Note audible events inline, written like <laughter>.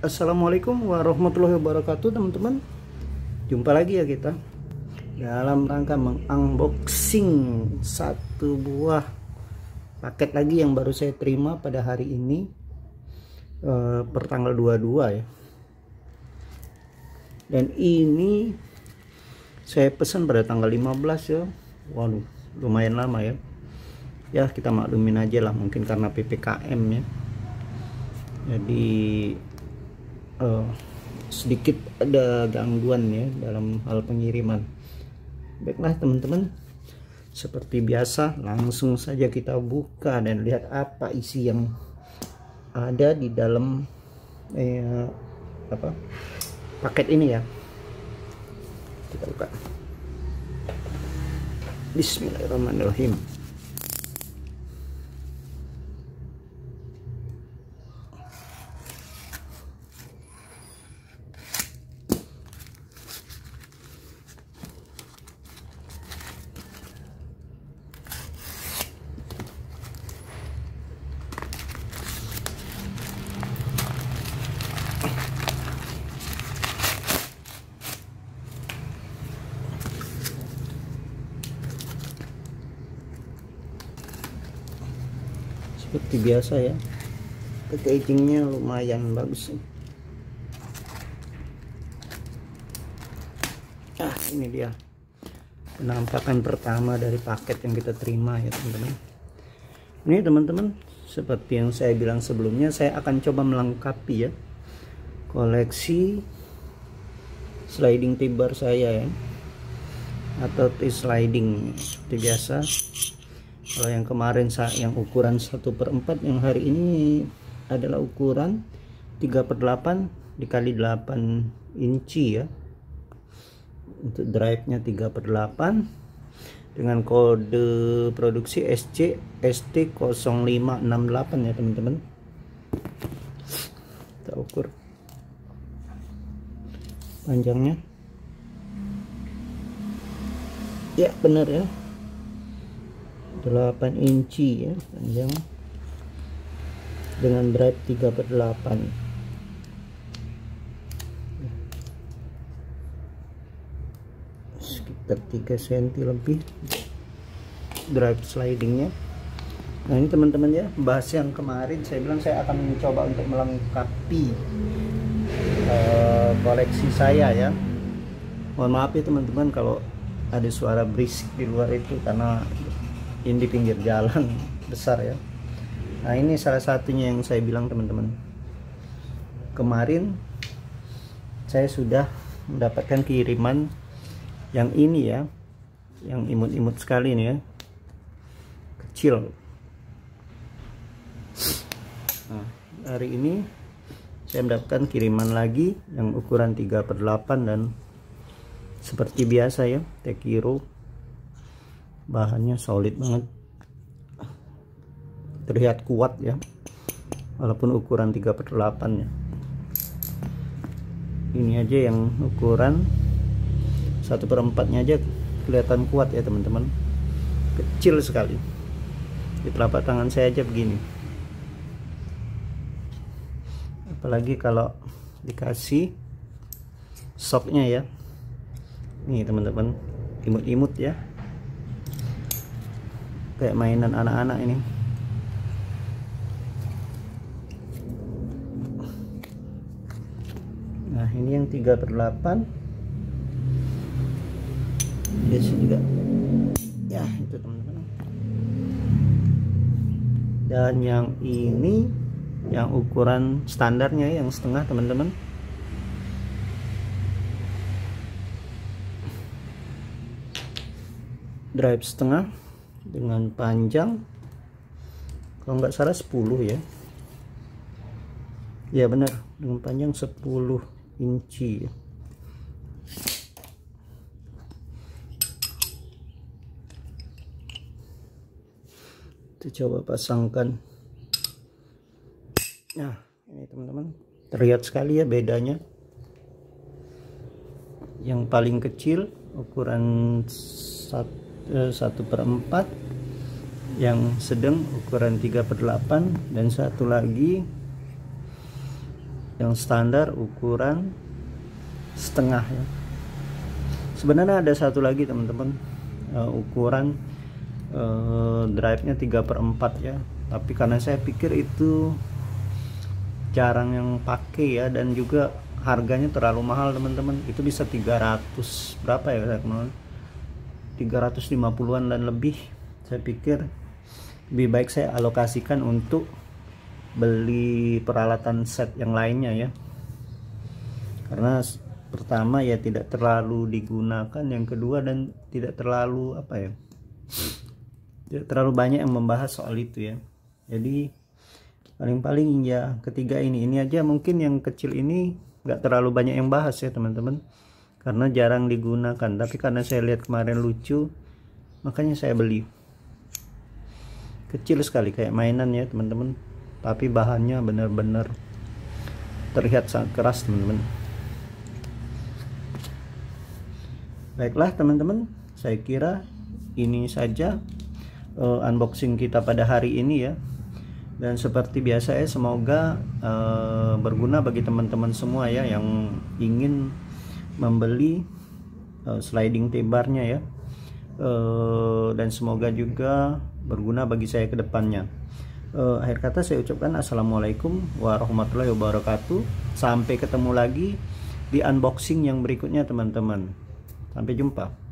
Assalamualaikum warahmatullahi wabarakatuh teman-teman. Jumpa lagi ya kita Dalam rangka mengunboxing Satu buah Paket lagi yang baru saya terima pada hari ini eh, Pertanggal 22 ya. Dan ini Saya pesan pada tanggal 15 ya. Waduh lumayan lama ya. Ya kita maklumin aja lah mungkin karena PPKM ya. Jadi uh, sedikit ada gangguan ya dalam hal pengiriman. Baiklah teman-teman. Seperti biasa langsung saja kita buka dan lihat apa isi yang ada di dalam eh, apa paket ini ya. Kita buka. Bismillahirrahmanirrahim seperti biasa ya. Packagingnya lumayan bagus ah ini dia. Penampakan pertama dari paket yang kita terima ya teman-teman. Ini teman-teman seperti yang saya bilang sebelumnya saya akan coba melengkapi ya koleksi sliding tibar saya ya atau T-sliding seperti biasa kalau yang kemarin yang ukuran 1 per 4 yang hari ini adalah ukuran 3 per 8 dikali 8 inci ya. Untuk drive nya 3 per 8 dengan kode produksi SC ST0568 ya teman-teman. Kita ukur. Panjangnya. Ya benar ya 8 inci ya panjang. Dengan drive 3 per 8 sekitar 3 cm lebih. Drive slidingnya. Nah ini teman-teman ya bahas yang kemarin. Saya bilang saya akan mencoba untuk melengkapi uh, koleksi saya ya. Mohon maaf ya teman-teman kalau ada suara berisik di luar itu karena ini di pinggir jalan <laughs> besar ya. Nah ini salah satunya yang saya bilang teman-teman. Kemarin saya sudah mendapatkan kiriman yang ini ya yang imut-imut sekali nih ya. Kecil. Nah hari ini saya mendapatkan kiriman lagi yang ukuran 3 per 8 dan seperti biasa ya Tekiro bahannya solid banget. Terlihat kuat ya. Walaupun ukuran 3 per 8 ya. Ini aja yang ukuran 1 per 4 nya aja kelihatan kuat ya teman-teman. Kecil sekali. Di telapak tangan saya aja begini. Apalagi kalau dikasih soknya ya. Nih teman-teman. Imut-imut ya kayak mainan anak-anak ini. Nah ini yang 3 per 8 biasa juga. Ya itu teman-teman. Dan yang ini yang ukuran standarnya yang setengah teman-teman. Drive setengah dengan panjang kalau nggak salah 10 ya. Ya benar. Dengan panjang 10 inci. Ya. kita coba pasangkan. Nah ini teman-teman terlihat sekali ya bedanya. Yang paling kecil ukuran 1 1 per 4 yang sedang ukuran 3 per 8 dan satu lagi yang standar ukuran setengah ya. Sebenarnya ada satu lagi teman-teman. Uh, ukuran uh, drive nya 3 per 4 ya. Tapi karena saya pikir itu jarang yang pakai ya dan juga harganya terlalu mahal teman-teman. Itu bisa 300 berapa ya saya 350-an dan lebih. Saya pikir lebih baik saya alokasikan untuk beli peralatan set yang lainnya ya. Karena pertama ya tidak terlalu digunakan yang kedua dan tidak terlalu apa ya tidak terlalu banyak yang membahas soal itu ya. Jadi paling-paling ya ketiga ini ini aja mungkin yang kecil ini nggak terlalu banyak yang bahas ya teman-teman karena jarang digunakan. Tapi karena saya lihat kemarin lucu makanya saya beli. Kecil sekali kayak mainan ya teman-teman. Tapi bahannya benar-benar terlihat sangat keras teman-teman. Baiklah teman-teman. Saya kira ini saja uh, unboxing kita pada hari ini ya. Dan seperti biasa ya semoga uh, berguna bagi teman-teman semua ya yang ingin membeli uh, sliding tebarnya ya. Uh, dan semoga juga berguna bagi saya ke depannya. Uh, akhir kata saya ucapkan assalamualaikum warahmatullahi wabarakatuh. Sampai ketemu lagi di unboxing yang berikutnya teman-teman. Sampai jumpa